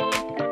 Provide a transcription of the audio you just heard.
Bye.